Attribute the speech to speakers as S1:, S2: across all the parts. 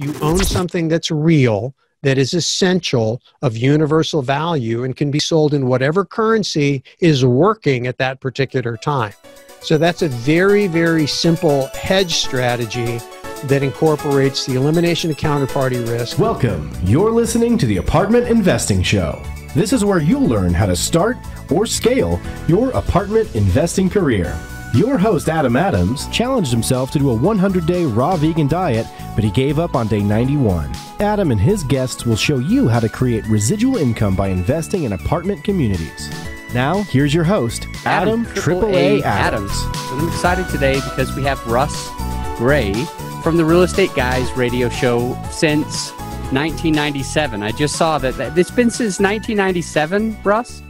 S1: You own something that's real, that is essential, of universal value, and can be sold in whatever currency is working at that particular time. So that's a very, very simple hedge strategy that incorporates the elimination of counterparty risk.
S2: Welcome. You're listening to the Apartment Investing Show. This is where you'll learn how to start or scale your apartment investing career. Your host, Adam Adams, challenged himself to do a 100 day raw vegan diet, but he gave up on day 91. Adam and his guests will show you how to create residual income by investing in apartment communities. Now, here's your host, Adam, Triple A Adams.
S3: And I'm excited today because we have Russ Gray from the Real Estate Guys radio show since 1997. I just saw that, that it's been since 1997, Russ.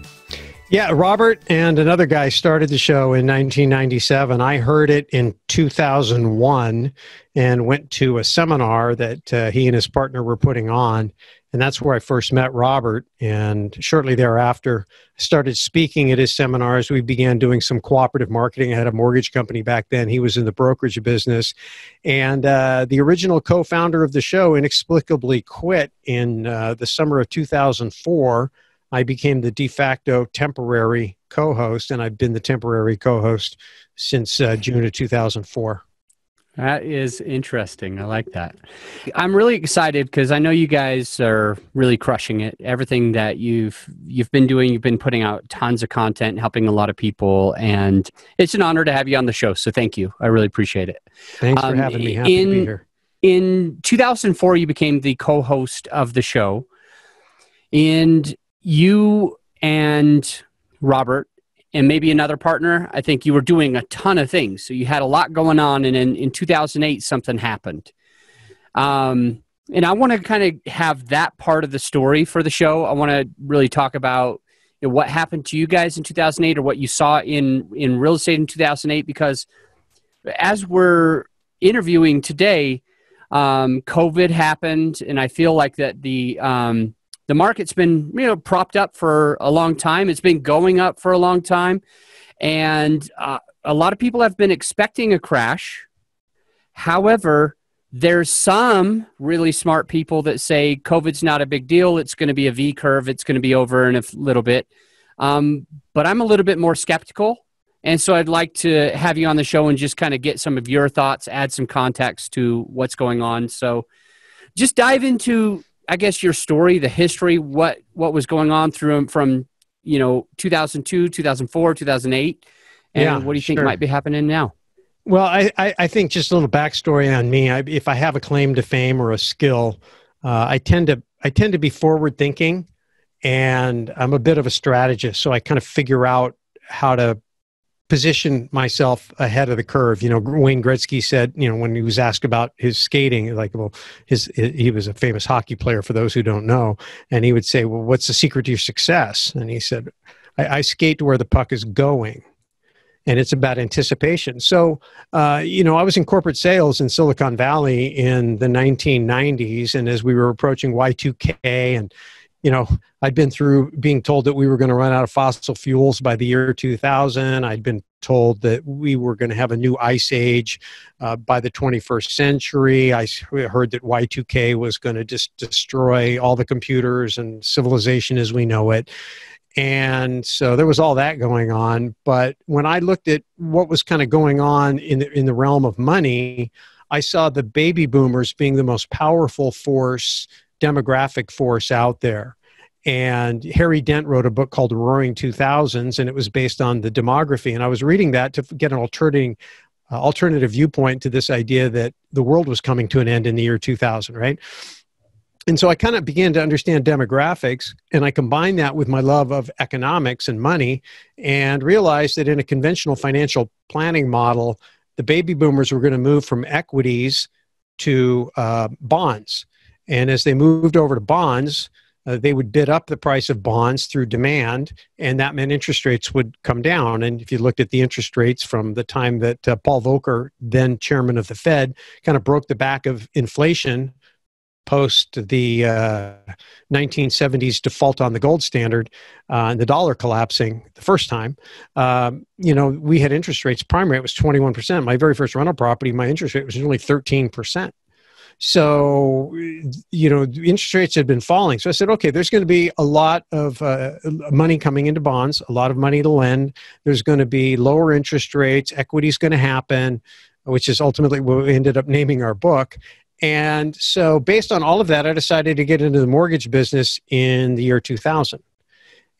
S1: Yeah, Robert and another guy started the show in 1997. I heard it in 2001 and went to a seminar that uh, he and his partner were putting on. And that's where I first met Robert. And shortly thereafter, I started speaking at his seminars. We began doing some cooperative marketing. I had a mortgage company back then. He was in the brokerage business. And uh, the original co founder of the show inexplicably quit in uh, the summer of 2004 I became the de facto temporary co host, and I've been the temporary co host since uh, June of 2004.
S3: That is interesting. I like that. I'm really excited because I know you guys are really crushing it. Everything that you've you've been doing, you've been putting out tons of content, helping a lot of people, and it's an honor to have you on the show. So thank you. I really appreciate it.
S1: Thanks for um, having me. Happy in, to be here.
S3: In 2004, you became the co-host of the show, and you and Robert and maybe another partner, I think you were doing a ton of things. So you had a lot going on, and in, in 2008, something happened. Um, and I want to kind of have that part of the story for the show. I want to really talk about you know, what happened to you guys in 2008 or what you saw in, in real estate in 2008, because as we're interviewing today, um, COVID happened, and I feel like that the um, the market's been you know propped up for a long time. It's been going up for a long time, and uh, a lot of people have been expecting a crash. However, there's some really smart people that say COVID's not a big deal. It's going to be a V curve. It's going to be over in a little bit. Um, but I'm a little bit more skeptical. And so I'd like to have you on the show and just kind of get some of your thoughts, add some context to what's going on. So just dive into I guess your story, the history, what what was going on through them from you know 2002, 2004, 2008, and yeah, what do you think might be happening now?
S1: Well, I, I, I, think just a little backstory on me. I, if I have a claim to fame or a skill, uh, I tend to I tend to be forward thinking, and I'm a bit of a strategist. So I kind of figure out how to position myself ahead of the curve. You know, Wayne Gretzky said, you know, when he was asked about his skating, like, well, his he was a famous hockey player for those who don't know, and he would say, well, what's the secret to your success? And he said, I, I skate to where the puck is going. And it's about anticipation. So, uh, you know, I was in corporate sales in Silicon Valley in the 1990s. And as we were approaching Y2K and you know, I'd been through being told that we were going to run out of fossil fuels by the year 2000. I'd been told that we were going to have a new ice age uh, by the 21st century. I heard that Y2K was going to just destroy all the computers and civilization as we know it. And so there was all that going on. But when I looked at what was kind of going on in the, in the realm of money, I saw the baby boomers being the most powerful force demographic force out there. And Harry Dent wrote a book called Roaring 2000s, and it was based on the demography. And I was reading that to get an alternating, uh, alternative viewpoint to this idea that the world was coming to an end in the year 2000, right? And so I kind of began to understand demographics, and I combined that with my love of economics and money, and realized that in a conventional financial planning model, the baby boomers were going to move from equities to uh, bonds. And as they moved over to bonds, uh, they would bid up the price of bonds through demand, and that meant interest rates would come down. And if you looked at the interest rates from the time that uh, Paul Volcker, then chairman of the Fed, kind of broke the back of inflation post the uh, 1970s default on the gold standard uh, and the dollar collapsing the first time, um, you know, we had interest rates. Prime rate was 21%. My very first rental property, my interest rate was only 13% So, you know, interest rates had been falling. So I said, okay, there's going to be a lot of uh, money coming into bonds, a lot of money to lend. There's going to be lower interest rates. Equity is going to happen, which is ultimately what we ended up naming our book. And so, based on all of that, I decided to get into the mortgage business in the year 2000.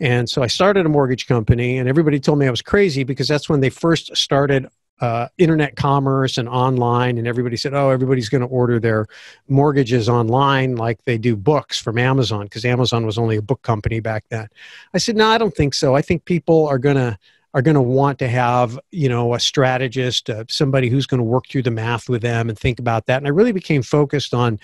S1: And so I started a mortgage company, and everybody told me I was crazy because that's when they first started uh, internet commerce and online, and everybody said, "Oh, everybody's going to order their mortgages online like they do books from Amazon," because Amazon was only a book company back then. I said, "No, I don't think so. I think people are going to are going to want to have you know a strategist uh, somebody who's going to work through the math with them and think about that. And i really became focused on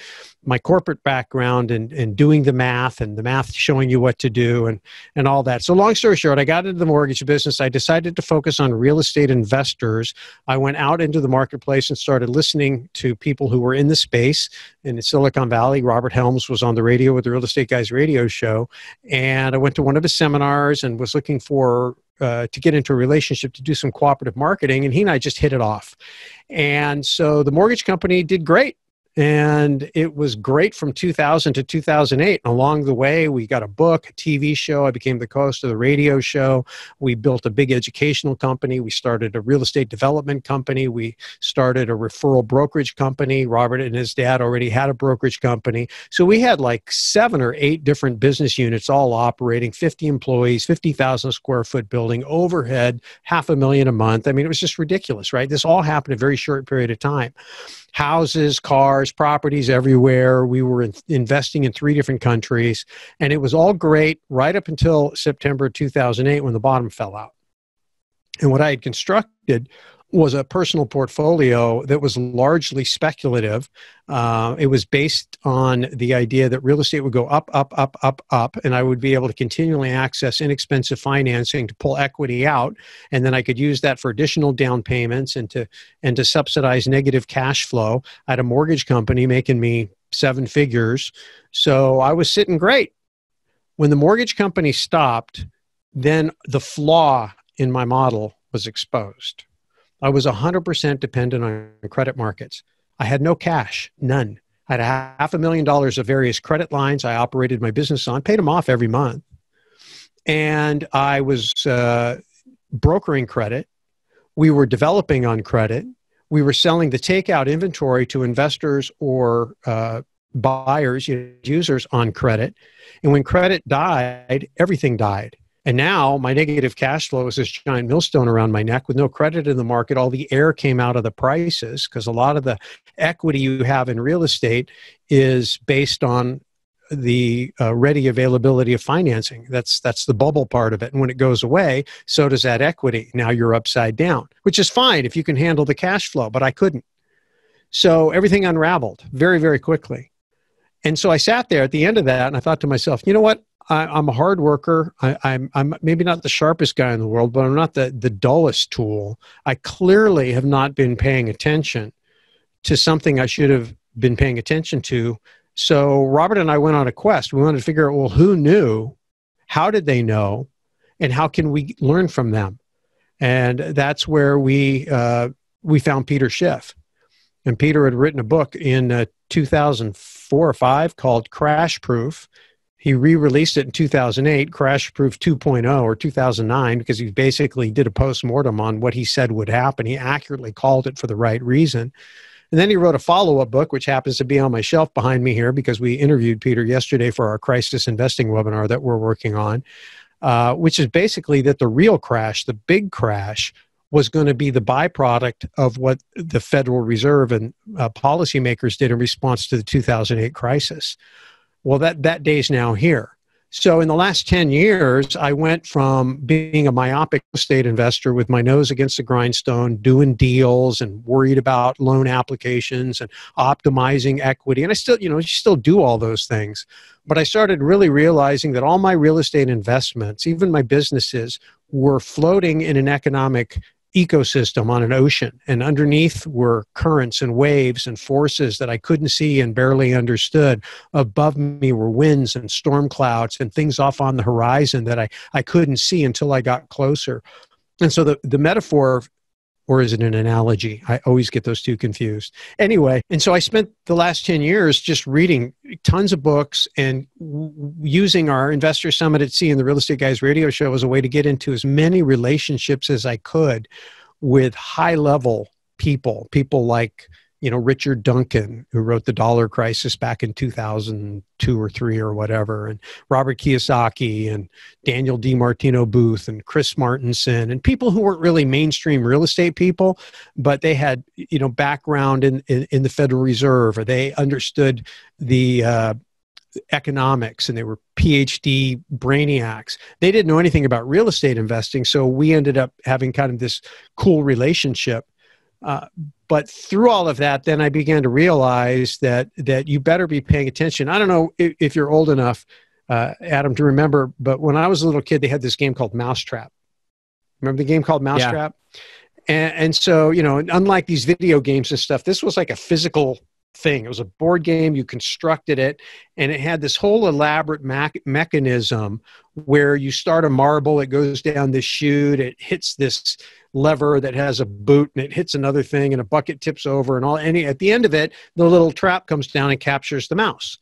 S1: my corporate background and, and doing the math and the math showing you what to do and, and all that. So long story short i got into the mortgage business. I decided to focus on real estate investors. I went out into the marketplace and started listening to people who were in the space. In silicon valley robert helms was on the radio with the real estate guys radio show. And i went to one of his seminars and was looking for uh, to get into a relationship to do some cooperative marketing, and he and I just hit it off. And so the mortgage company did great and it was great from 2000 to 2008 along the way we got a book a tv show. I became the host of the radio show. We built a big educational company. We started a real estate development company. We started a referral brokerage company. Robert and his dad already had a brokerage company. So we had like seven or eight different business units all operating 50 employees 50000 square foot building overhead half a million a month. I mean it was just ridiculous right? This all happened in a very short period of time houses, cars, properties everywhere. We were in, investing in three different countries, and it was all great right up until September 2008 when the bottom fell out. And what I had constructed was a personal portfolio that was largely speculative. Uh, it was based on the idea that real estate would go up, up, up, up, up, and I would be able to continually access inexpensive financing to pull equity out, and then I could use that for additional down payments and to and to subsidize negative cash flow. I had a mortgage company making me seven figures, so I was sitting great. When the mortgage company stopped, then the flaw in my model was exposed I was 100% dependent on credit markets. I had no cash, none. I had a half a million dollars of various credit lines I operated my business on, paid them off every month. And I was uh, brokering credit. We were developing on credit. We were selling the takeout inventory to investors or uh, buyers, users on credit. And when credit died, everything died. And now my negative cash flow is this giant millstone around my neck with no credit in the market. All the air came out of the prices because a lot of the equity you have in real estate is based on the uh, ready availability of financing. That's that's the bubble part of it. And when it goes away, so does that equity. Now you're upside down, which is fine if you can handle the cash flow, but I couldn't. So everything unraveled very very quickly. And so I sat there at the end of that and I thought to myself, you know what? I, am a hard worker. I, I'm, I'm maybe not the sharpest guy in the world, but I'm not the, the dullest tool. I clearly have not been paying attention to something I should have been paying attention to. So Robert and I went on a quest. We wanted to figure out, well, who knew? How did they know? And how can we learn from them? And that's where we, uh, we found Peter Schiff. And Peter had written a book in uh, 2004 or 5 called Crash Proof he re-released it in 2008 crash proof 2.0 or 2009 because he basically did a post-mortem on what he said would happen. He accurately called it for the right reason. And then he wrote a follow-up book which happens to be on my shelf behind me here because we interviewed peter yesterday for our crisis investing webinar that we're working on uh, which is basically that the real crash the big crash was going to be the byproduct of what the federal reserve and uh, policymakers did in response to the 2008 crisis well, that, that day's now here. So in the last 10 years, I went from being a myopic estate investor with my nose against the grindstone, doing deals and worried about loan applications and optimizing equity. And I still, you know, still do all those things. But I started really realizing that all my real estate investments, even my businesses, were floating in an economic ecosystem on an ocean and underneath were currents and waves and forces that i couldn't see and barely understood. Above me were winds and storm clouds and things off on the horizon that i, I couldn't see until i got closer. And so the, the metaphor or is it an analogy? I always get those two confused. Anyway, and so I spent the last 10 years just reading tons of books and w- using our Investor Summit at Sea and the Real Estate Guys radio show as a way to get into as many relationships as I could with high level people, people like you know Richard Duncan, who wrote The Dollar Crisis back in 2002 or three or whatever, and Robert Kiyosaki and Daniel DiMartino Booth and Chris Martenson and people who weren't really mainstream real estate people, but they had you know background in in, in the Federal Reserve or they understood the uh, economics and they were PhD brainiacs. They didn't know anything about real estate investing, so we ended up having kind of this cool relationship. Uh, but through all of that, then I began to realize that that you better be paying attention. I don't know if, if you're old enough, uh, Adam, to remember, but when I was a little kid, they had this game called Mousetrap. Remember the game called Mousetrap? Yeah. And, and so, you know, unlike these video games and stuff, this was like a physical thing. It was a board game. You constructed it, and it had this whole elaborate mac- mechanism where you start a marble, it goes down this chute, it hits this lever that has a boot, and it hits another thing, and a bucket tips over, and all. Any at the end of it, the little trap comes down and captures the mouse.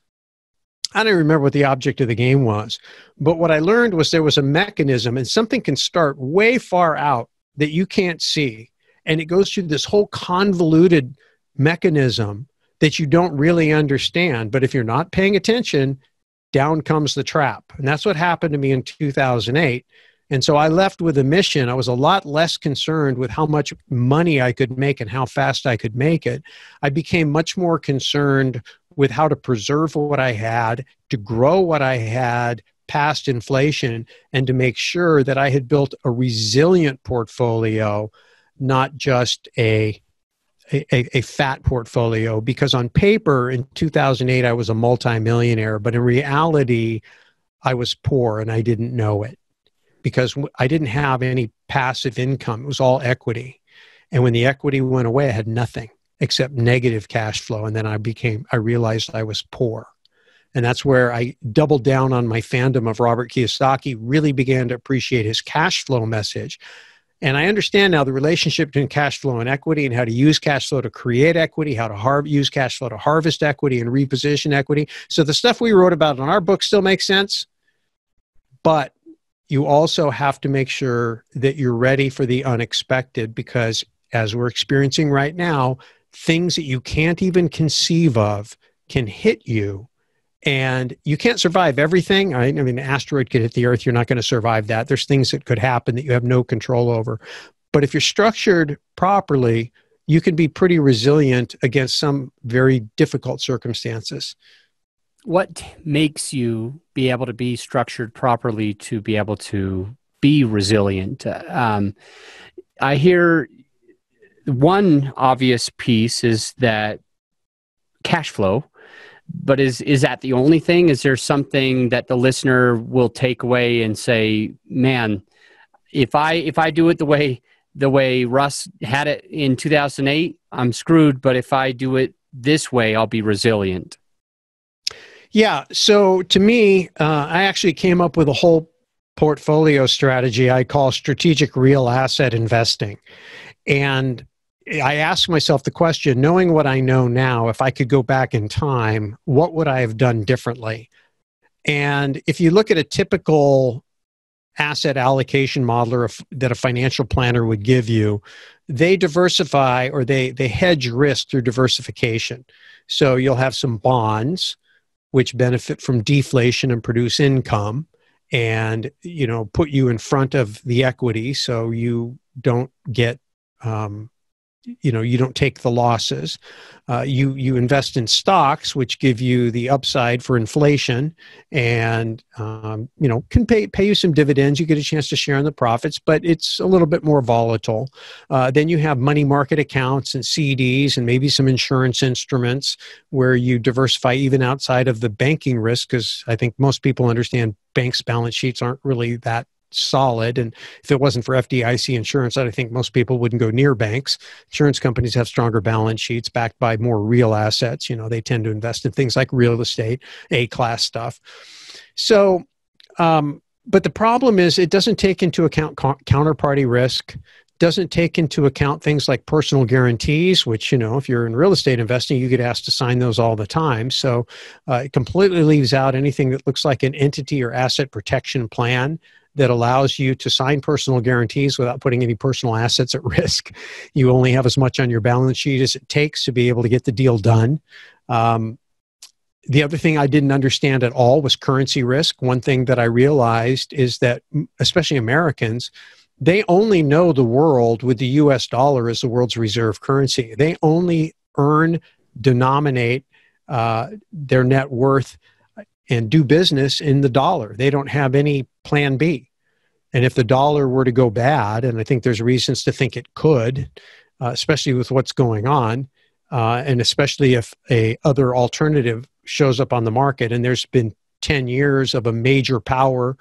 S1: I don't remember what the object of the game was, but what I learned was there was a mechanism, and something can start way far out that you can't see, and it goes through this whole convoluted mechanism that you don't really understand. But if you're not paying attention, down comes the trap. And that's what happened to me in 2008. And so I left with a mission. I was a lot less concerned with how much money I could make and how fast I could make it. I became much more concerned with how to preserve what I had, to grow what I had past inflation, and to make sure that I had built a resilient portfolio, not just a a, a, fat portfolio because on paper in 2008 I was a multimillionaire, but in reality I was poor and I didn't know it because I didn't have any passive income. It was all equity. And when the equity went away, I had nothing except negative cash flow. And then I became, I realized I was poor. And that's where I doubled down on my fandom of Robert Kiyosaki, really began to appreciate his cash flow message and I understand now the relationship between cash flow and equity and how to use cash flow to create equity, how to har- use cash flow to harvest equity and reposition equity. So the stuff we wrote about in our book still makes sense. But you also have to make sure that you're ready for the unexpected because as we're experiencing right now, things that you can't even conceive of can hit you and you can't survive everything. I, mean, an asteroid could hit the Earth. You're not going to survive that. There's things that could happen that you have no control over. But if you're structured properly, you can be pretty resilient against some very difficult circumstances.
S3: What makes you be able to be structured properly to be able to be resilient? Um, I hear one obvious piece is that cash flow but is is that the only thing is there something that the listener will take away and say man if i if i do it the way the way russ had it in 2008 i'm screwed but if i do it this way i'll be resilient
S1: yeah so to me uh, i actually came up with a whole portfolio strategy i call strategic real asset investing and I asked myself the question, knowing what I know now, if I could go back in time, what would I have done differently? And if you look at a typical asset allocation model that a financial planner would give you, they diversify or they, they hedge risk through diversification. So you'll have some bonds which benefit from deflation and produce income and you know put you in front of the equity so you don't get um, you know you don't take the losses. Uh, you you invest in stocks which give you the upside for inflation and um, you know can pay pay you some dividends. You get a chance to share in the profits but it's a little bit more volatile. Uh, then you have money market accounts and cds and maybe some insurance instruments where you diversify even outside of the banking risk because i think most people understand banks balance sheets aren't really that solid. And if it wasn't for FDIC insurance, I think most people wouldn't go near banks. Insurance companies have stronger balance sheets backed by more real assets. You know, they tend to invest in things like real estate, A class stuff. So, um, but the problem is it doesn't take into account counterparty risk doesn't take into account things like personal guarantees, which, you know, if you're in real estate investing, you get asked to sign those all the time. So uh, it completely leaves out anything that looks like an entity or asset protection plan that allows you to sign personal guarantees without putting any personal assets at risk. You only have as much on your balance sheet as it takes to be able to get the deal done. Um, the other thing I didn't understand at all was currency risk. One thing that I realized is that, especially Americans, they only know the world with the US dollar as the world's reserve currency. They only earn, denominate uh, their net worth and do business in the dollar. They don't have any plan B. And if the dollar were to go bad, and I think there's reasons to think it could, uh, especially with what's going on, uh, and especially if a other alternative shows up on the market, and there's been 10 years of a major power,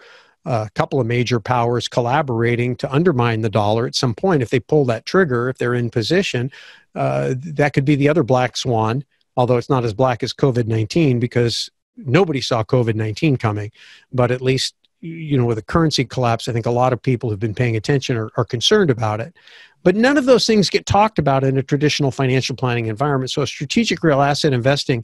S1: a uh, couple of major powers collaborating to undermine the dollar at some point. If they pull that trigger, if they're in position, uh, that could be the other black swan, although it's not as black as COVID 19 because nobody saw COVID 19 coming. But at least, you know, with a currency collapse, I think a lot of people who've been paying attention are, are concerned about it. But none of those things get talked about in a traditional financial planning environment. So, a strategic real asset investing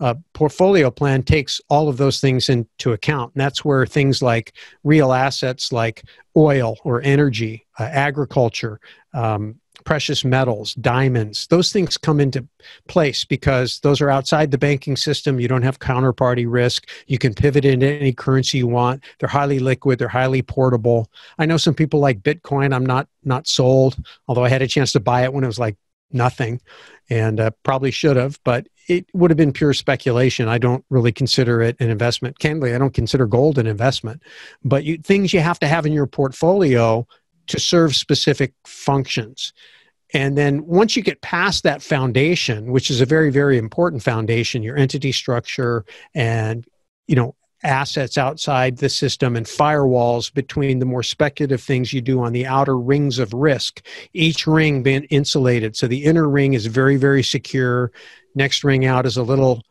S1: uh, portfolio plan takes all of those things into account. And that's where things like real assets like oil or energy, uh, agriculture, um, precious metals, diamonds, those things come into place because those are outside the banking system. You don't have counterparty risk. You can pivot into any currency you want. They're highly liquid, they're highly portable. I know some people like Bitcoin. I'm not not sold, although I had a chance to buy it when it was like nothing and uh, probably should have, but it would have been pure speculation. I don't really consider it an investment. Candidly, I don't consider gold an investment, but you, things you have to have in your portfolio to serve specific functions. And then once you get past that foundation, which is a very, very important foundation, your entity structure and, you know, assets outside the system and firewalls between the more speculative things you do on the outer rings of risk, each ring being insulated. So the inner ring is very, very secure. Next ring out is a little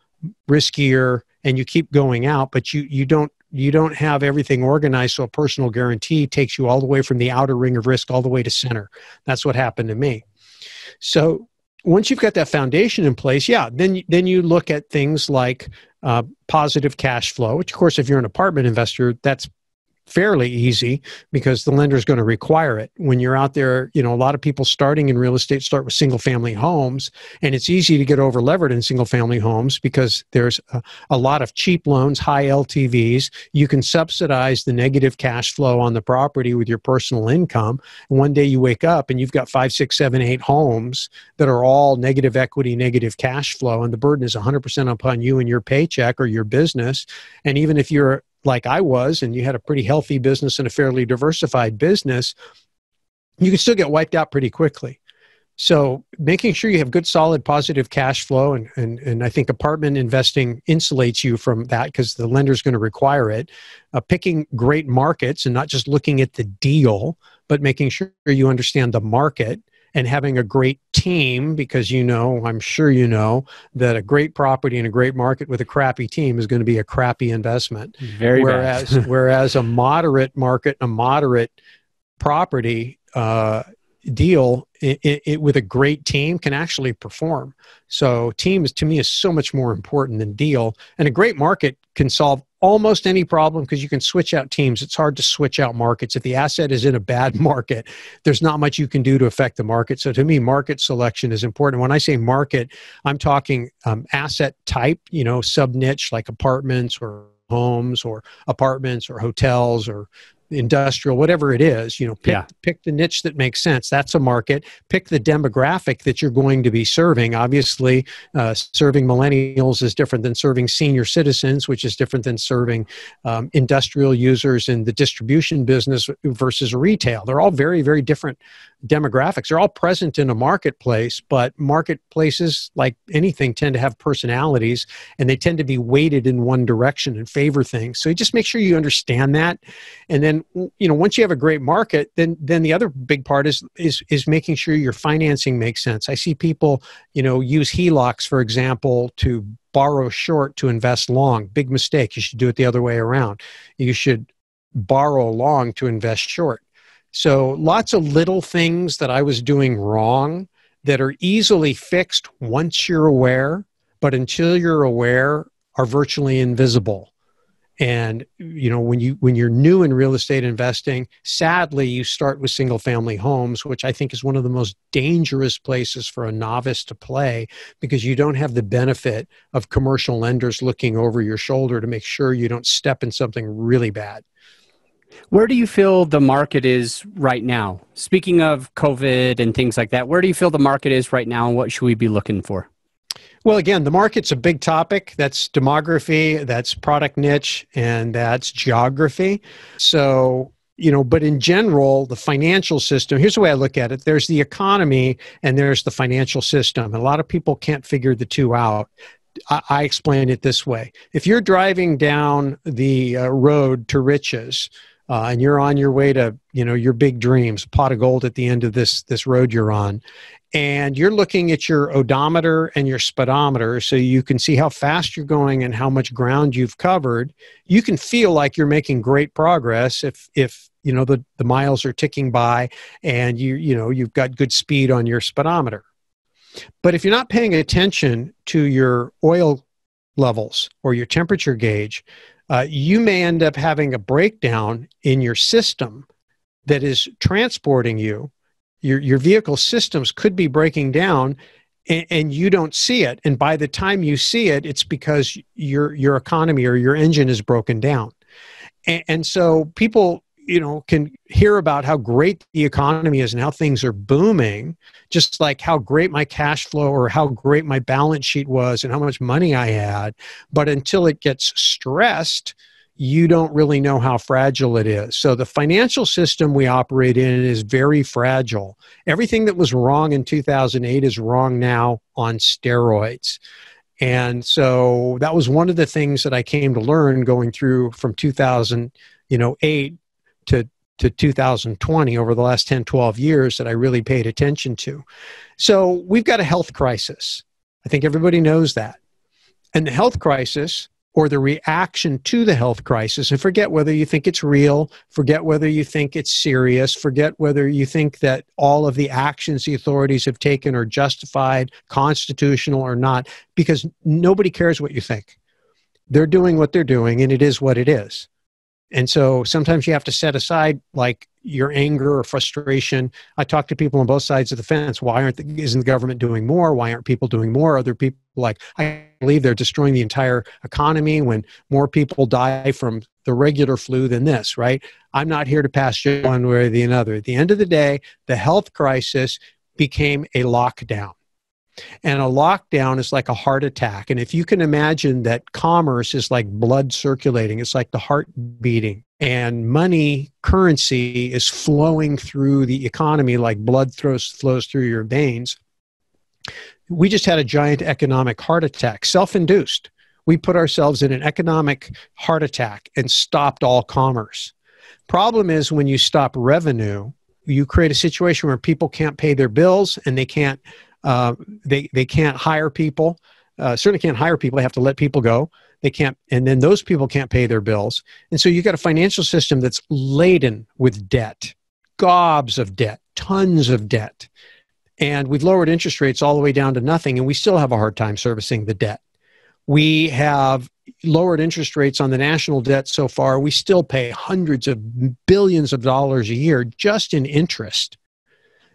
S1: riskier and you keep going out, but you, you don't you don't have everything organized so a personal guarantee takes you all the way from the outer ring of risk all the way to center. That's what happened to me. So once you've got that foundation in place yeah then then you look at things like uh, positive cash flow which of course if you're an apartment investor that's fairly easy because the lender is going to require it. When you're out there, you know, a lot of people starting in real estate start with single family homes, and it's easy to get over levered in single family homes because there's a, a, lot of cheap loans, high LTVs. You can subsidize the negative cash flow on the property with your personal income. And one day you wake up and you've got five, six, seven, eight homes that are all negative equity, negative cash flow, and the burden is 100% upon you and your paycheck or your business. And even if you're like I was, and you had a pretty healthy business and a fairly diversified business, you can still get wiped out pretty quickly. So making sure you have good, solid, positive cash flow, and and, and I think apartment investing insulates you from that because the lender's going to require it. Uh, picking great markets and not just looking at the deal, but making sure you understand the market and having a great team because you know, I'm sure you know, that a great property in a great market with a crappy team is going to be a crappy investment.
S3: Very
S1: whereas whereas a moderate market, a moderate property uh, deal it, it, with a great team can actually perform. So teams to me is so much more important than deal. And a great market can solve almost any problem because you can switch out teams. It's hard to switch out markets. If the asset is in a bad market, there's not much you can do to affect the market. So to me, market selection is important. When I say market, I'm talking um, asset type, you know, sub niche like apartments or homes or apartments or hotels or industrial, whatever it is, you know, pick, yeah. pick the niche that makes sense. That's a market. Pick the demographic that you're going to be serving. Obviously, uh, serving millennials is different than serving senior citizens, which is different than serving um, industrial users in the distribution business versus retail. They're all very, very different demographics. They're all present in a marketplace, but marketplaces, like anything, tend to have personalities and they tend to be weighted in one direction and favor things. So you just make sure you understand that. And then, you know, once you have a great market, then then the other big part is is is making sure your financing makes sense. I see people, you know, use HELOCs, for example, to borrow short to invest long. Big mistake. You should do it the other way around. You should borrow long to invest short So lots of little things that I was doing wrong that are easily fixed once you're aware, but until you're aware are virtually invisible. And you know when you when you're new in real estate investing sadly you start with single family homes which i think is one of the most dangerous places for a novice to play because you don't have the benefit of commercial lenders looking over your shoulder to make sure you don't step in something really bad
S3: where do you feel the market is right now speaking of covid and things like that where do you feel the market is right now and what should we be looking for
S1: well, again, the market's a big topic. That's demography, that's product niche, and that's geography. So, you know, but in general, the financial system, here's the way I look at it there's the economy and there's the financial system. a lot of people can't figure the two out. I, I explain it this way if you're driving down the uh, road to riches, uh, and you're on your way to you know your big dreams pot of gold at the end of this this road you're on. And you're looking at your odometer and your speedometer so you can see how fast you're going and how much ground you've covered. You can feel like you're making great progress if if you know the, the miles are ticking by and you you know you've got good speed on your speedometer. But if you're not paying attention to your oil levels or your temperature gauge uh, you may end up having a breakdown in your system that is transporting you. Your, your vehicle systems could be breaking down and, and you don't see it. And by the time you see it, it's because your, your economy or your engine is broken down. And, and so people you know can hear about how great the economy is and how things are booming just like how great my cash flow or how great my balance sheet was and how much money i had. But until it gets stressed you don't really know how fragile it is. So the financial system we operate in is very fragile. Everything that was wrong in 2008 is wrong now on steroids. And so that was one of the things that i came to learn going through from 2000 you know 8 to to 2020 over the last 10 12 years that i really paid attention to. So we've got a health crisis. I think everybody knows that. And the health crisis or the reaction to the health crisis and forget whether you think it's real forget whether you think it's serious forget whether you think that all of the actions the authorities have taken are justified constitutional or not because nobody cares what you think. They're doing what they're doing and it is what it is and so sometimes you have to set aside like your anger or frustration. I talk to people on both sides of the fence. Why aren't the, isn't the government doing more? Why aren't people doing more? Other people like I believe they're destroying the entire economy when more people die from the regular flu than this, right? I'm not here to pass one way or the other. At the end of the day, the health crisis became a lockdown. And a lockdown is like a heart attack. And if you can imagine that commerce is like blood circulating, it's like the heart beating, and money, currency is flowing through the economy like blood throws, flows through your veins. We just had a giant economic heart attack, self induced. We put ourselves in an economic heart attack and stopped all commerce. Problem is, when you stop revenue, you create a situation where people can't pay their bills and they can't uh, they they can't hire people. Uh, certainly can't hire people. They have to let people go. They can't, and then those people can't pay their bills. And so you've got a financial system that's laden with debt, gobs of debt, tons of debt. And we've lowered interest rates all the way down to nothing, and we still have a hard time servicing the debt. We have lowered interest rates on the national debt so far. We still pay hundreds of billions of dollars a year just in interest.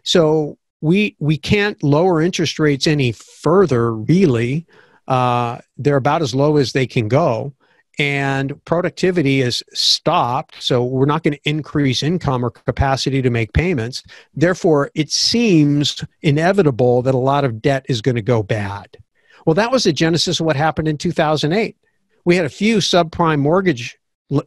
S1: So we we can't lower interest rates any further really. Uh, they're about as low as they can go. And productivity is stopped so we're not going to increase income or capacity to make payments. Therefore it seems inevitable that a lot of debt is going to go bad. Well that was the genesis of what happened in 2008 we had a few subprime mortgage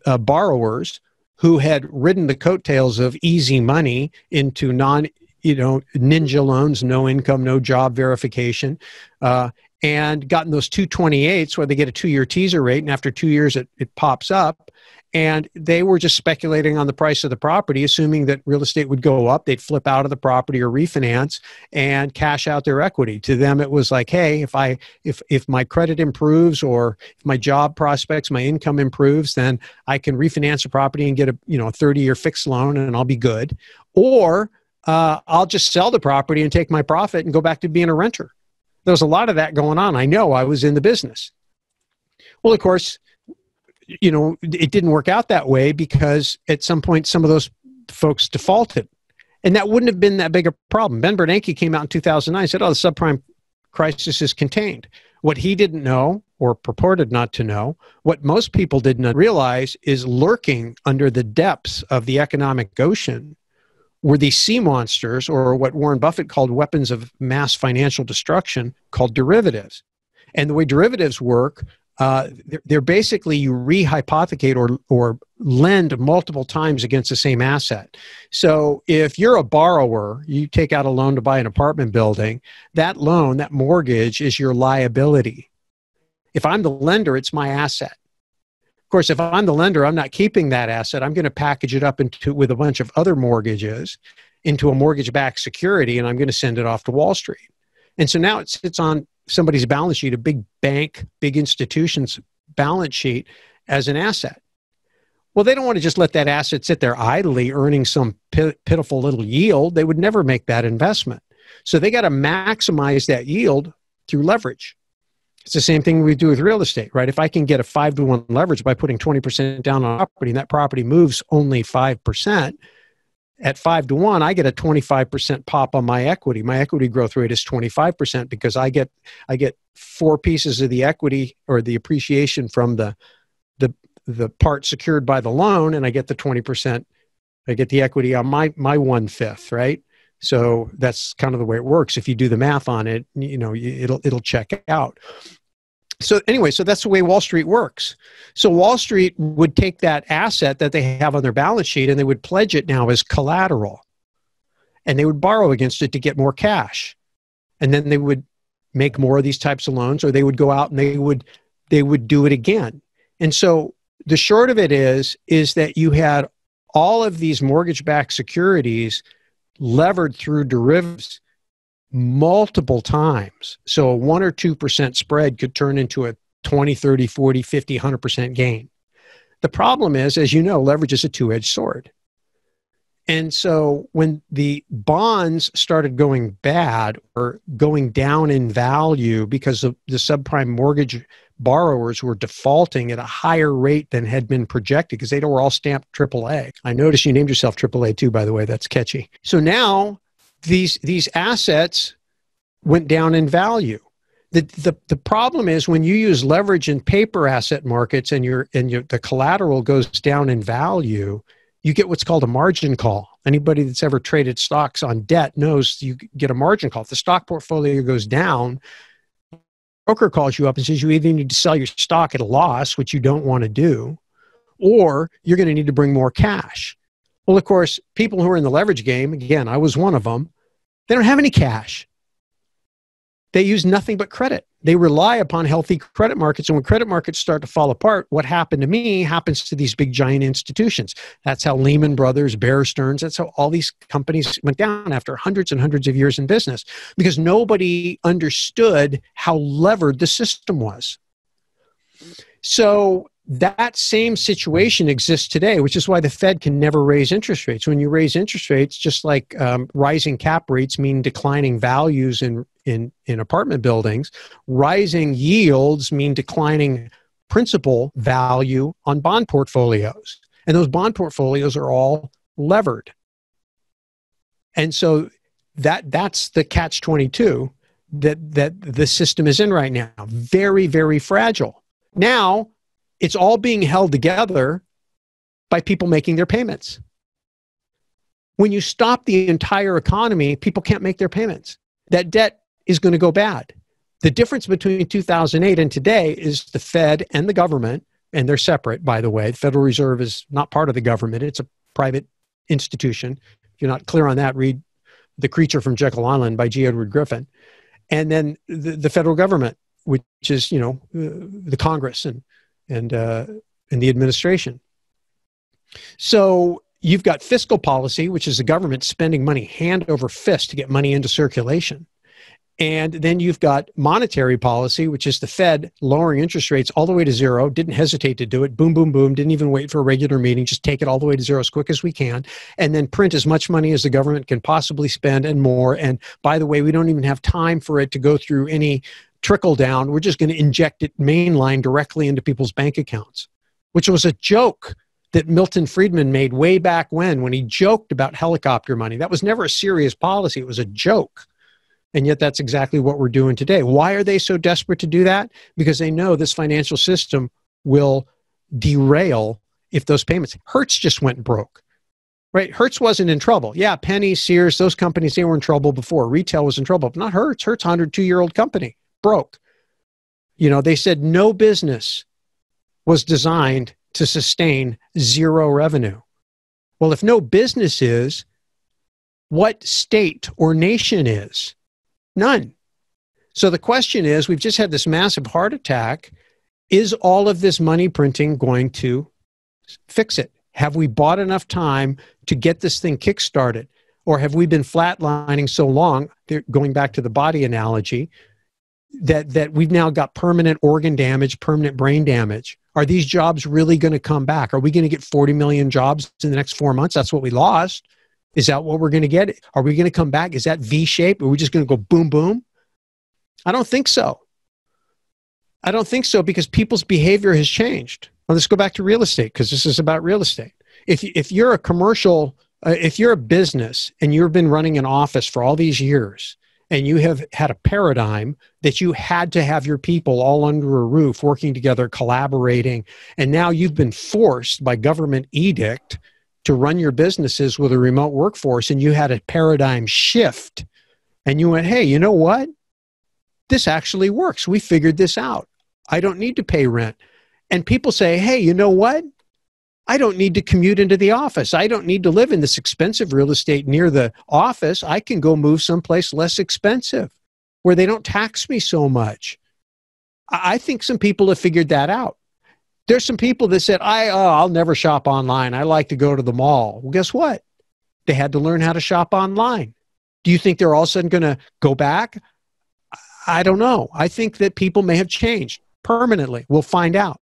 S1: uh, borrowers who had ridden the coattails of easy money into non you know ninja loans no income no job verification uh, and gotten those 228s where they get a two year teaser rate and after two years it, it pops up. And they were just speculating on the price of the property assuming that real estate would go up they'd flip out of the property or refinance and cash out their equity. To them it was like hey if i if if my credit improves or if my job prospects my income improves then i can refinance a property and get a you know a 30 year fixed loan and i'll be good. Or uh, i'll just sell the property and take my profit and go back to being a renter there was a lot of that going on i know i was in the business well of course you know, it didn't work out that way because at some point some of those folks defaulted. And that wouldn't have been that big a problem. Ben Bernanke came out in 2009 and said, oh, the subprime crisis is contained. What he didn't know or purported not to know, what most people didn't realize is lurking under the depths of the economic ocean were these sea monsters or what Warren Buffett called weapons of mass financial destruction called derivatives. And the way derivatives work uh, they're, they're, basically you rehypothecate or or lend multiple times against the same asset. So if you're a borrower, you take out a loan to buy an apartment building. That loan, that mortgage, is your liability. If I'm the lender, it's my asset. Of course, if I'm the lender, I'm not keeping that asset. I'm going to package it up into with a bunch of other mortgages into a mortgage-backed security, and I'm going to send it off to Wall Street. And so now it sits on somebody's balance sheet, a big bank, big institution's balance sheet as an asset. Well, they don't want to just let that asset sit there idly earning some pitiful little yield. They would never make that investment. So they got to maximize that yield through leverage. It's the same thing we do with real estate, right? If I can get a five to one leverage by putting 20% down on property and that property moves only 5%, at five to one, I get a 25% pop on my equity. My equity growth rate is 25% because I get I get four pieces of the equity or the appreciation from the the the part secured by the loan, and I get the 20%. I get the equity on my my one fifth, right? So that's kind of the way it works. If you do the math on it, you know it'll it'll check out. So anyway so that's the way wall street works. So wall street would take that asset that they have on their balance sheet and they would pledge it now as collateral. And they would borrow against it to get more cash. And then they would make more of these types of loans or they would go out and they would they would do it again. And so the short of it is is that you had all of these mortgage backed securities levered through derivatives multiple times. So a 1 or 2% spread could turn into a 20, 30, 40, 50, 100% gain. The problem is, as you know, leverage is a two edged sword. And so when the bonds started going bad or going down in value because of the subprime mortgage borrowers were defaulting at a higher rate than had been projected because they were all stamped AAA. I noticed you named yourself AAA too, by the way. That's catchy. So now these these assets went down in value. The, the, the problem is when you use leverage in paper asset markets and your and your, the collateral goes down in value, you get what's called a margin call. Anybody that's ever traded stocks on debt knows you get a margin call. If the stock portfolio goes down, broker calls you up and says you either need to sell your stock at a loss, which you don't want to do, or you're going to need to bring more cash. Well, of course, people who are in the leverage game, again, I was one of them, they don't have any cash. They use nothing but credit. They rely upon healthy credit markets. And when credit markets start to fall apart, what happened to me happens to these big giant institutions. That's how Lehman Brothers, Bear Stearns, that's how all these companies went down after hundreds and hundreds of years in business because nobody understood how levered the system was. So that same situation exists today, which is why the Fed can never raise interest rates. When you raise interest rates, just like um, rising cap rates mean declining values in, in, in apartment buildings, rising yields mean declining principal value on bond portfolios. And those bond portfolios are all levered. And so that that's the catch 22 that that the system is in right now. Very very fragile. Now, it's all being held together by people making their payments. When you stop the entire economy, people can't make their payments. That debt is going to go bad. The difference between 2008 and today is the Fed and the government, and they're separate, by the way. The Federal Reserve is not part of the government, it's a private institution. If you're not clear on that, read The Creature from Jekyll Island by G. Edward Griffin. And then the, the federal government which is you know uh, the Congress and and uh, and the administration. So you've got fiscal policy, which is the government spending money hand over fist to get money into circulation. And then you've got monetary policy, which is the Fed lowering interest rates all the way to zero, didn't hesitate to do it. Boom, boom, boom. Didn't even wait for a regular meeting, just take it all the way to zero as quick as we can. And then print as much money as the government can possibly spend and more. And by the way, we don't even have time for it to go through any trickle down. We're just going to inject it mainline directly into people's bank accounts, which was a joke that Milton Friedman made way back when, when he joked about helicopter money. That was never a serious policy, it was a joke. And yet, that's exactly what we're doing today. Why are they so desperate to do that? Because they know this financial system will derail if those payments. Hertz just went broke, right? Hertz wasn't in trouble. Yeah, Penney, Sears, those companies, they were in trouble before. Retail was in trouble, but not Hertz. Hertz, 102 year old company, broke. You know, they said no business was designed to sustain zero revenue. Well, if no business is, what state or nation is? None. So the question is we've just had this massive heart attack. Is all of this money printing going to fix it? Have we bought enough time to get this thing kickstarted? Or have we been flatlining so long, going back to the body analogy, that, that we've now got permanent organ damage, permanent brain damage? Are these jobs really going to come back? Are we going to get 40 million jobs in the next four months? That's what we lost. Is that what we're going to get? Are we going to come back? Is that V shape? Are we just going to go boom, boom? I don't think so. I don't think so because people's behavior has changed. Well, let's go back to real estate because this is about real estate. If, if you're a commercial, uh, if you're a business and you've been running an office for all these years and you have had a paradigm that you had to have your people all under a roof working together, collaborating, and now you've been forced by government edict to run your businesses with a remote workforce and you had a paradigm shift and you went, hey, you know what? This actually works. We figured this out. I don't need to pay rent. And people say, hey, you know what? I don't need to commute into the office. I don't need to live in this expensive real estate near the office. I can go move someplace less expensive where they don't tax me so much. I think some people have figured that out. There's some people that said, I, oh, I'll never shop online. I like to go to the mall. Well, guess what? They had to learn how to shop online. Do you think they're all of a sudden going to go back? I don't know. I think that people may have changed permanently. We'll find out.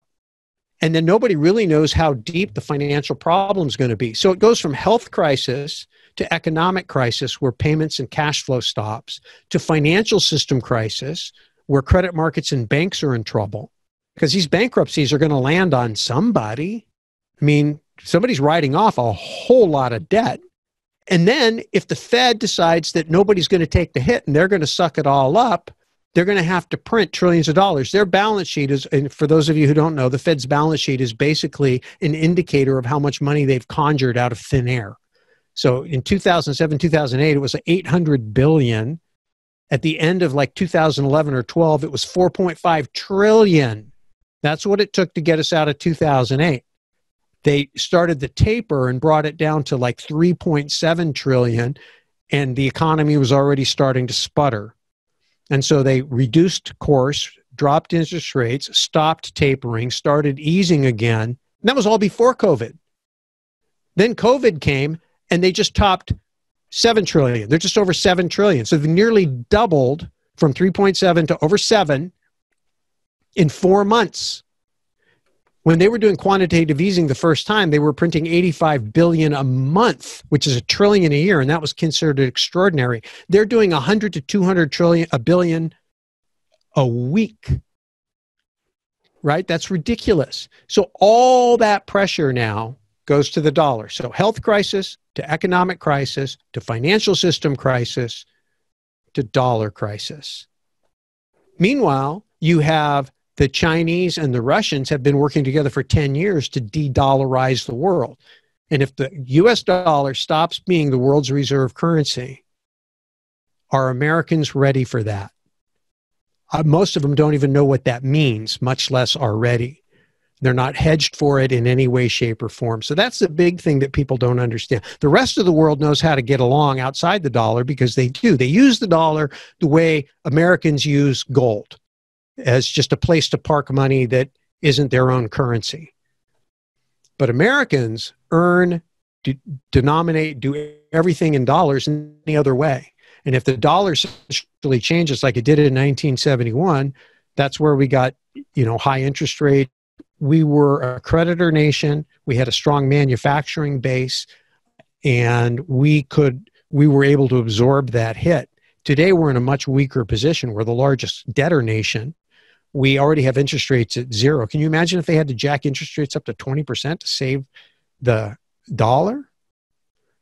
S1: And then nobody really knows how deep the financial problem is going to be. So it goes from health crisis to economic crisis where payments and cash flow stops to financial system crisis where credit markets and banks are in trouble because these bankruptcies are going to land on somebody. I mean, somebody's writing off a whole lot of debt. And then if the Fed decides that nobody's going to take the hit and they're going to suck it all up, they're going to have to print trillions of dollars. Their balance sheet is, and for those of you who don't know, the Fed's balance sheet is basically an indicator of how much money they've conjured out of thin air. So in 2007, 2008, it was 800 billion. At the end of like 2011 or 12, it was 4.5 trillion. That's what it took to get us out of 2008. They started the taper and brought it down to like 3.7 trillion, and the economy was already starting to sputter. And so they reduced course, dropped interest rates, stopped tapering, started easing again. And that was all before COVID. Then COVID came and they just topped 7 trillion. They're just over 7 trillion. So they've nearly doubled from 3.7 to over 7 in four months. When they were doing quantitative easing the first time, they were printing 85 billion a month, which is a trillion a year, and that was considered extraordinary. They're doing 100 to 200 trillion, a billion a week. Right? That's ridiculous. So all that pressure now goes to the dollar. So health crisis to economic crisis to financial system crisis to dollar crisis. Meanwhile, you have the Chinese and the Russians have been working together for 10 years to de dollarize the world. And if the US dollar stops being the world's reserve currency, are Americans ready for that? Uh, most of them don't even know what that means, much less are ready. They're not hedged for it in any way, shape, or form. So that's the big thing that people don't understand. The rest of the world knows how to get along outside the dollar because they do. They use the dollar the way Americans use gold as just a place to park money that isn't their own currency. But Americans earn, de- denominate, do everything in dollars in any other way. And if the dollar essentially changes like it did in 1971, that's where we got, you know, high interest rate. We were a creditor nation. We had a strong manufacturing base, and we could we were able to absorb that hit. Today, we're in a much weaker position. We're the largest debtor nation. We already have interest rates at zero. Can you imagine if they had to jack interest rates up to 20% to save the dollar?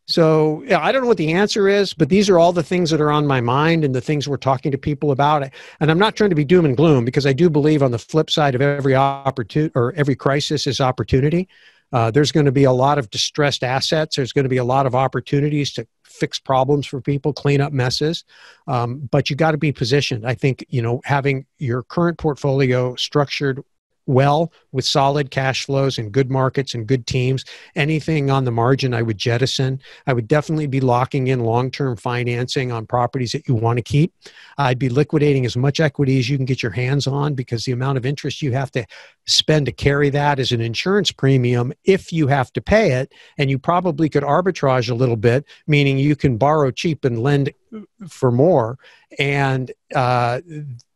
S1: So yeah, I don't know what the answer is, but these are all the things that are on my mind and the things we're talking to people about. And I'm not trying to be doom and gloom because I do believe on the flip side of every opportunity or every crisis is opportunity. Uh, there's going to be a lot of distressed assets. There's going to be a lot of opportunities to fix problems for people, clean up messes. Um, but you got to be positioned. I think you know having your current portfolio structured well with solid cash flows and good markets and good teams. Anything on the margin, I would jettison. I would definitely be locking in long term financing on properties that you want to keep. I'd be liquidating as much equity as you can get your hands on because the amount of interest you have to spend to carry that is an insurance premium if you have to pay it. And you probably could arbitrage a little bit, meaning you can borrow cheap and lend for more. And uh,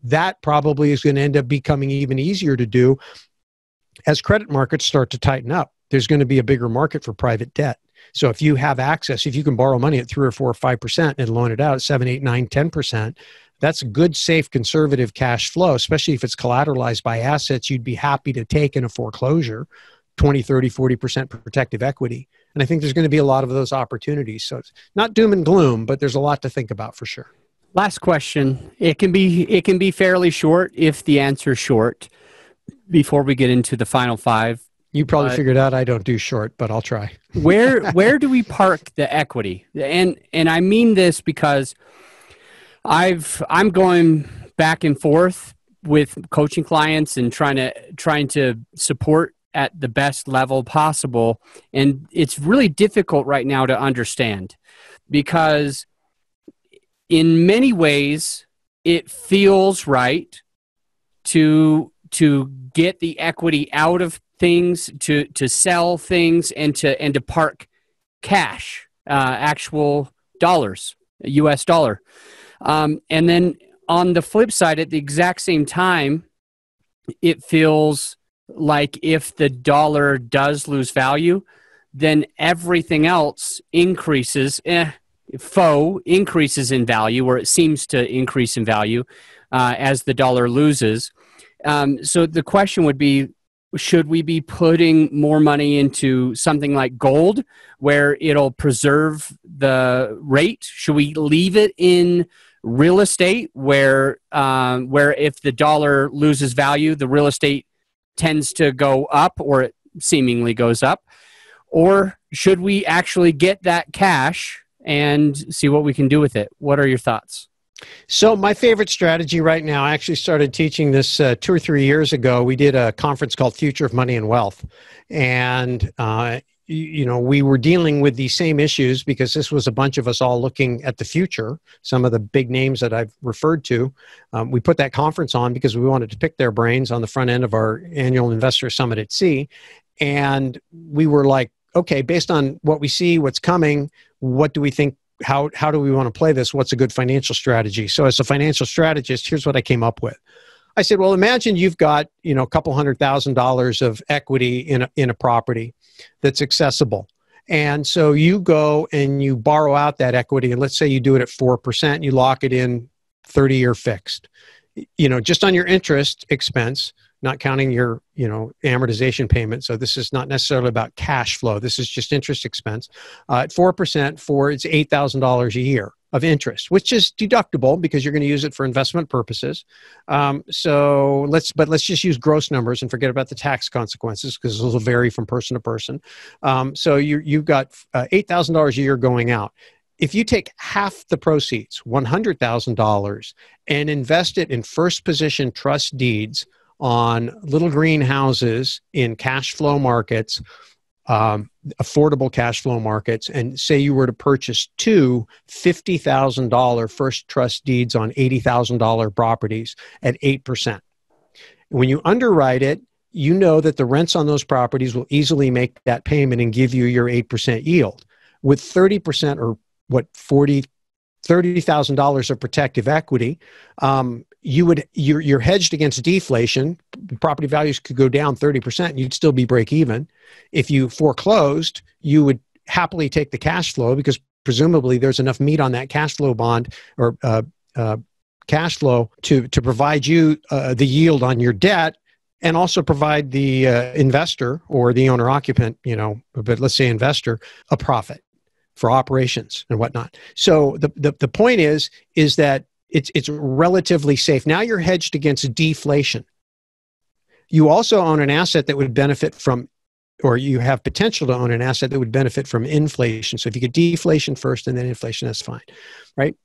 S1: that probably is going to end up becoming even easier to do as credit markets start to tighten up. There's going to be a bigger market for private debt. So if you have access, if you can borrow money at three or four or five percent and loan it out at seven, eight, nine, ten percent, that's a good, safe, conservative cash flow, especially if it's collateralized by assets you'd be happy to take in a foreclosure, 20, 30, 40% protective equity. And I think there's going to be a lot of those opportunities. So it's not doom and gloom, but there's a lot to think about for sure.
S3: Last question. It can be it can be fairly short if the answer is short. Before we get into the final five,
S1: you probably uh, figured out I don't do short, but I'll try.
S3: where where do we park the equity? And and I mean this because I've I'm going back and forth with coaching clients and trying to trying to support at the best level possible. And it's really difficult right now to understand because in many ways it feels right to to get the equity out of things to to sell things and to and to park cash uh, actual dollars us dollar. Um, and then on the flip side at the exact same time it feels like if the dollar does lose value then everything else increases eh, faux increases in value, or it seems to increase in value uh, as the dollar loses. Um, so the question would be should we be putting more money into something like gold where it'll preserve the rate? Should we leave it in real estate where um, where if the dollar loses value, the real estate tends to go up or it seemingly goes up? Or should we actually get that cash and see what we can do with it. What are your thoughts?
S1: So, my favorite strategy right now, I actually started teaching this uh, two or three years ago. We did a conference called Future of Money and Wealth. And, uh, you know, we were dealing with these same issues because this was a bunch of us all looking at the future. Some of the big names that I've referred to. Um, we put that conference on because we wanted to pick their brains on the front end of our annual investor summit at sea. And we were like, okay, based on what we see, what's coming, what do we think? How, how do we want to play this? What's a good financial strategy? So, as a financial strategist, here's what I came up with. I said, well, imagine you've got you know a couple hundred thousand dollars of equity in a, in a property that's accessible, and so you go and you borrow out that equity, and let's say you do it at four percent, you lock it in thirty year fixed. You know, just on your interest expense, not counting your you know amortization payment. So this is not necessarily about cash flow. This is just interest expense. Uh, at 4% for it's $8000 a year of interest which is deductible because you're going to use it for investment purposes. Um, so let's but let's just use gross numbers and forget about the tax consequences because those will vary from person to person. Um, so you, you've got uh, $8000 a year going out. If you take half the proceeds, $100,000, and invest it in first position trust deeds on little greenhouses in cash flow markets, um, affordable cash flow markets, and say you were to purchase two $50,000 first trust deeds on $80,000 properties at 8%. When you underwrite it, you know that the rents on those properties will easily make that payment and give you your 8% yield. With 30% or what, 40, $30,000 of protective equity, um, you would you're, you're hedged against deflation. Property values could go down 30%, and you'd still be break even. If you foreclosed, you would happily take the cash flow because presumably there's enough meat on that cash flow bond or uh, uh, cash flow to to provide you uh, the yield on your debt and also provide the uh, investor or the owner occupant, you know, but let's say investor, a profit for operations and whatnot. So the, the, the point is, is that it's, it's relatively safe. Now you're hedged against deflation. You also own an asset that would benefit from, or you have potential to own an asset that would benefit from inflation. So if you get deflation first and then inflation, that's fine, right?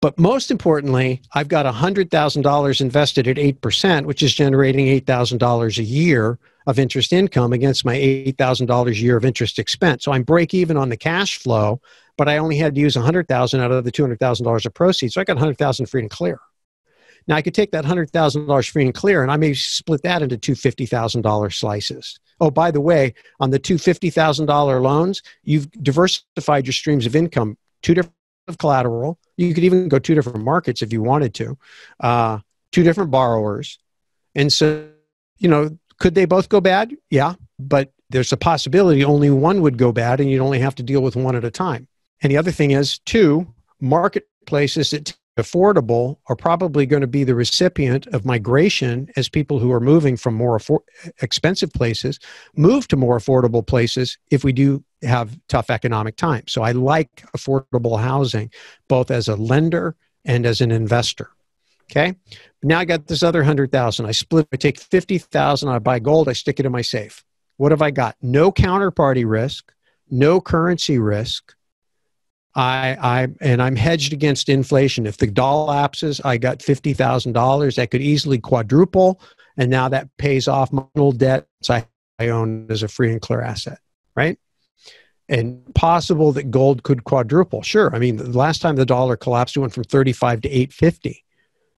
S1: But most importantly, I've got $100,000 invested at 8%, which is generating $8,000 a year of interest income against my $8,000 a year of interest expense. So I'm break even on the cash flow, but I only had to use 100,000 out of the $200,000 of proceeds. So I got 100,000 free and clear. Now I could take that $100,000 free and clear and I may split that into two $50,000 slices. Oh, by the way, on the two $50,000 loans, you've diversified your streams of income, two different collateral. You could even go two different markets if you wanted to, uh, two different borrowers. And so, you know, could they both go bad? Yeah, but there's a possibility only one would go bad and you'd only have to deal with one at a time. And the other thing is, two, marketplaces that affordable are probably going to be the recipient of migration as people who are moving from more affor- expensive places move to more affordable places if we do have tough economic times. So I like affordable housing both as a lender and as an investor. Okay. Now I got this other 100,000. I split, I take 50,000, I buy gold, I stick it in my safe. What have I got? No counterparty risk, no currency risk, I, I and I'm hedged against inflation. If the dollar lapses, I got fifty thousand dollars. That could easily quadruple, and now that pays off my old debt I, I own as a free and clear asset, right? And possible that gold could quadruple. Sure, I mean the last time the dollar collapsed, it went from thirty-five to eight fifty.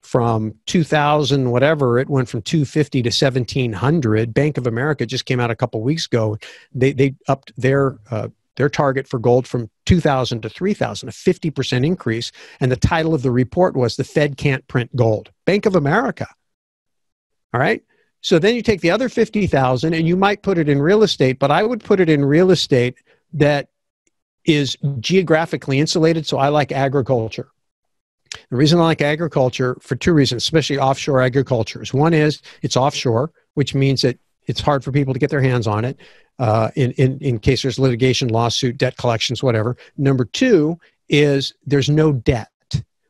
S1: From two thousand whatever, it went from two fifty to seventeen hundred. Bank of America just came out a couple weeks ago. They they upped their uh, their target for gold from 2000 to 3000 a 50% increase. And the title of the report was the fed can't print gold bank of america. All right? So then you take the other 50000 and you might put it in real estate but i would put it in real estate that is geographically insulated. So i like agriculture. The reason i like agriculture for two reasons especially offshore agriculture is one is it's offshore which means that it's hard for people to get their hands on it uh, in, in, in case there's litigation, lawsuit, debt collections, whatever. Number two is there's no debt,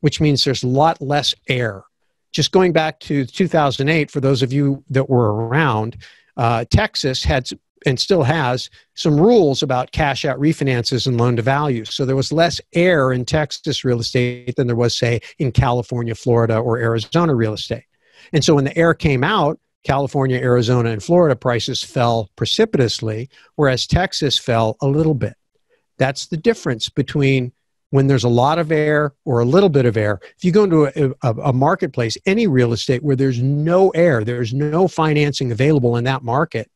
S1: which means there's a lot less air. Just going back to 2008, for those of you that were around, uh, Texas had and still has some rules about cash out refinances and loan to value. So there was less air in Texas real estate than there was, say, in California, Florida, or Arizona real estate. And so when the air came out, California, Arizona, and Florida prices fell precipitously, whereas Texas fell a little bit. That's the difference between when there's a lot of air or a little bit of air. If you go into a, a, a, marketplace, any real estate where there's no air, there's no financing available in that market,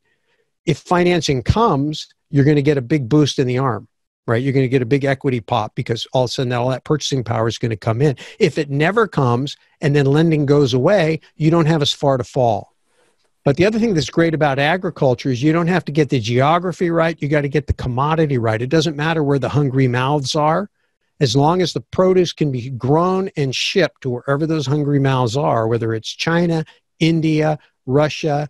S1: if financing comes, you're going to get a big boost in the arm, right? You're going to get a big equity pop because all of a sudden all that purchasing power is going to come in. If it never comes and then lending goes away, you don't have as far to fall. But the other thing that's great about agriculture is you don't have to get the geography right. You got to get the commodity right. It doesn't matter where the hungry mouths are. As long as the produce can be grown and shipped to wherever those hungry mouths are, whether it's China, India, Russia,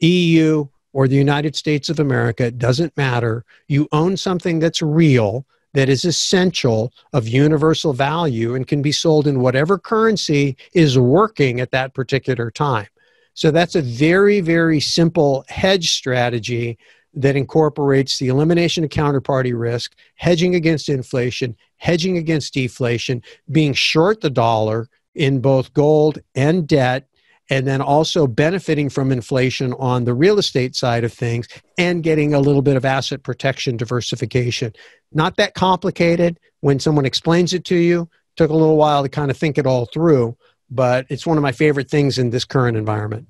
S1: EU, or the United States of America, it doesn't matter. You own something that's real, that is essential, of universal value, and can be sold in whatever currency is working at that particular time. So that's a very, very simple hedge strategy that incorporates the elimination of counterparty risk, hedging against inflation, hedging against deflation, being short the dollar in both gold and debt, and then also benefiting from inflation on the real estate side of things and getting a little bit of asset protection diversification. Not that complicated. When someone explains it to you, took a little while to kind of think it all through, but it's one of my favorite things in this current environment.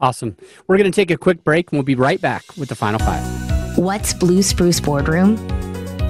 S3: Awesome. We're going to take a quick break and we'll be right back with the final five.
S4: What's Blue Spruce Boardroom?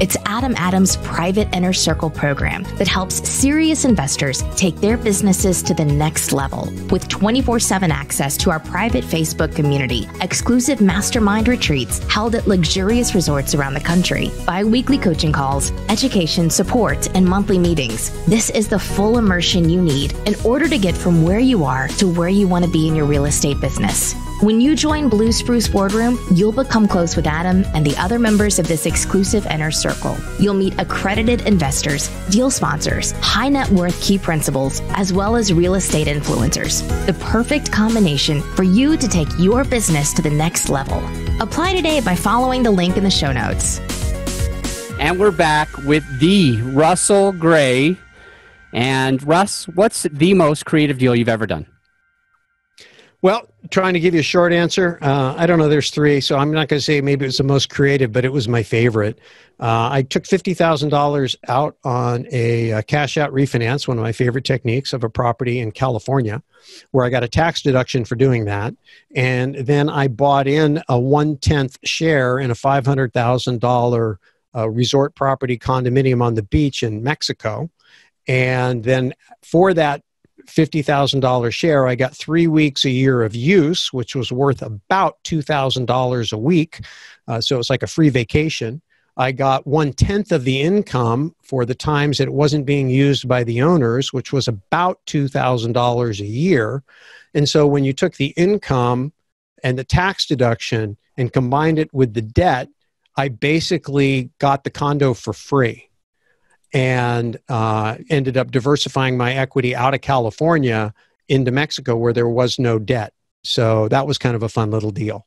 S4: It's Adam Adams' private inner circle program that helps serious investors take their businesses to the next level with 24 7 access to our private Facebook community, exclusive mastermind retreats held at luxurious resorts around the country, bi weekly coaching calls, education, support, and monthly meetings. This is the full immersion you need in order to get from where you are to where you want to be in your real estate business. When you join Blue Spruce Boardroom, you'll become close with Adam and the other members of this exclusive inner circle. You'll meet accredited investors, deal sponsors, high net worth key principals, as well as real estate influencers. The perfect combination for you to take your business to the next level. Apply today by following the link in the show notes.
S3: And we're back with the Russell Gray. And Russ, what's the most creative deal you've ever done?
S1: Well, trying to give you a short answer. Uh, I don't know. There's three, so I'm not going to say maybe it was the most creative, but it was my favorite. Uh, I took fifty thousand dollars out on a, a, cash out refinance, one of my favorite techniques of a property in California, where I got a tax deduction for doing that, and then I bought in a one tenth share in a five hundred thousand dollar uh, resort property condominium on the beach in Mexico, and then for that $50,000 share, I got three weeks a year of use, which was worth about $2,000 a week. Uh, so it was like a free vacation. I got one tenth of the income for the times that it wasn't being used by the owners, which was about $2,000 a year. And so when you took the income and the tax deduction and combined it with the debt, I basically got the condo for free and uh, ended up diversifying my equity out of California into Mexico where there was no debt. So that was kind of a fun little deal.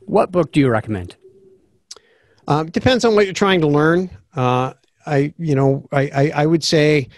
S3: What book do you recommend?
S1: Um, depends on what you're trying to learn. Uh, I, you know, I, I, I would say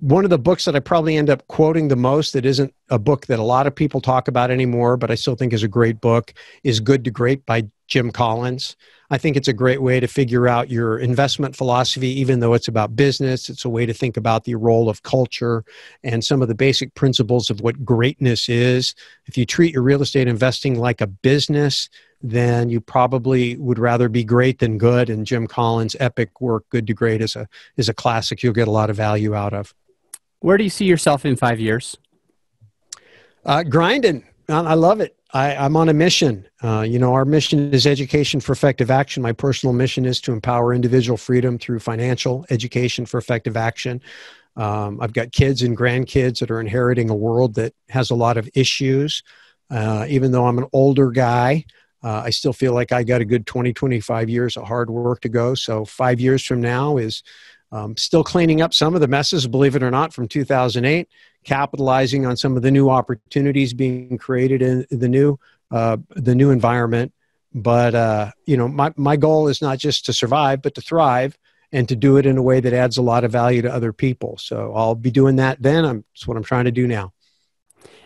S1: one of the books that I probably end up quoting the most that isn't a book that a lot of people talk about anymore, but I still think is a great book is Good to Great by Jim Collins. I think it's a great way to figure out your investment philosophy, even though it's about business. It's a way to think about the role of culture and some of the basic principles of what greatness is. If you treat your real estate investing like a business, then you probably would rather be great than good. And Jim Collins' epic work, Good to Great, is a, is a classic you'll get a lot of value out of.
S3: Where do you see yourself in five years?
S1: Uh, grinding. I love it. I, am on a mission. Uh, you know, our mission is education for effective action. My personal mission is to empower individual freedom through financial education for effective action. Um, I've got kids and grandkids that are inheriting a world that has a lot of issues. Uh, even though I'm an older guy, uh, I still feel like I got a good 20, 25 years of hard work to go. So, five years from now is um, still cleaning up some of the messes, believe it or not, from 2008, capitalizing on some of the new opportunities being created in the new uh, the new environment. But uh, you know, my my goal is not just to survive, but to thrive and to do it in a way that adds a lot of value to other people. So I'll be doing that then. I'm, that's what I'm trying to do now.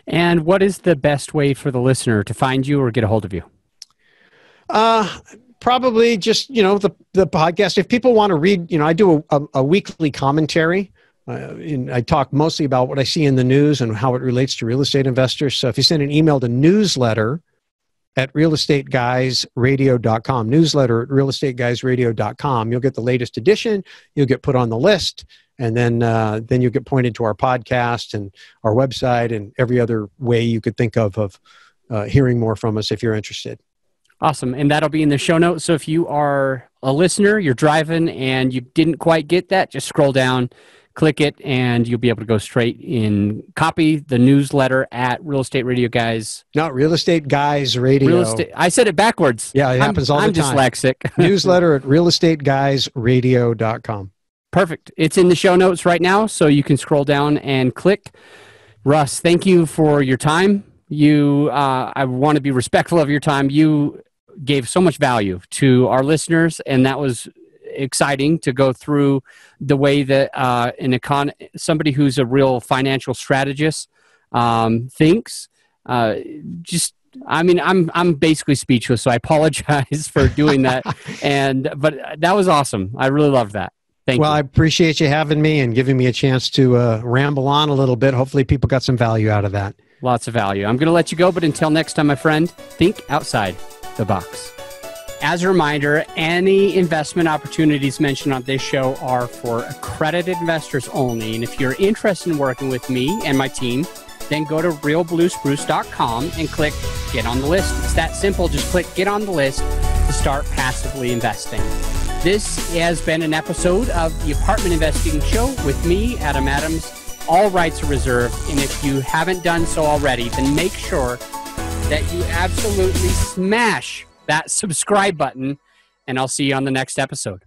S3: And what is the best way for the listener to find you or get a hold of you?
S1: Uh, probably just you know the the podcast. If people want to read, you know, I do a, a, a weekly commentary. Uh, in, I talk mostly about what I see in the news and how it relates to real estate investors. So if you send an email to newsletter at realestateguysradio.com, newsletter at realestateguysradio.com, you'll get the latest edition. You'll get put on the list, and then uh, then you'll get pointed to our podcast and our website and every other way you could think of of uh, hearing more from us if you're interested.
S3: Awesome. And that'll be in the show notes. So if you are a listener, you're driving and you didn't quite get that, just scroll down, click it, and you'll be able to go straight in. Copy the newsletter at Real Estate Radio Guys.
S1: not Real Estate Guys Radio. Real estate.
S3: I said it backwards.
S1: Yeah, it happens
S3: I'm,
S1: all the
S3: I'm
S1: time.
S3: I'm dyslexic.
S1: newsletter at realestateguysradio.com.
S3: Perfect. It's in the show notes right now, so you can scroll down and click. Russ, thank you for your time. You, uh, I want to be respectful of your time. You gave so much value to our listeners, and that was exciting to go through the way that uh, an econ somebody who's a real financial strategist um, thinks. Uh, just I mean, I'm I'm basically speechless, so I apologize for doing that. and but that was awesome. I really loved that. Thank
S1: well,
S3: you.
S1: I appreciate you having me and giving me a chance to uh, ramble on a little bit. Hopefully, people got some value out of that.
S3: Lots of value. I'm going to let you go, but until next time, my friend, think outside the box. As a reminder, any investment opportunities mentioned on this show are for accredited investors only. And if you're interested in working with me and my team, then go to realbluespruce.com and click get on the list. It's that simple. Just click get on the list to start passively investing. This has been an episode of the Apartment Investing Show with me, Adam Adams. All rights are reserved. And if you haven't done so already, then make sure that you absolutely smash that subscribe button. And I'll see you on the next episode.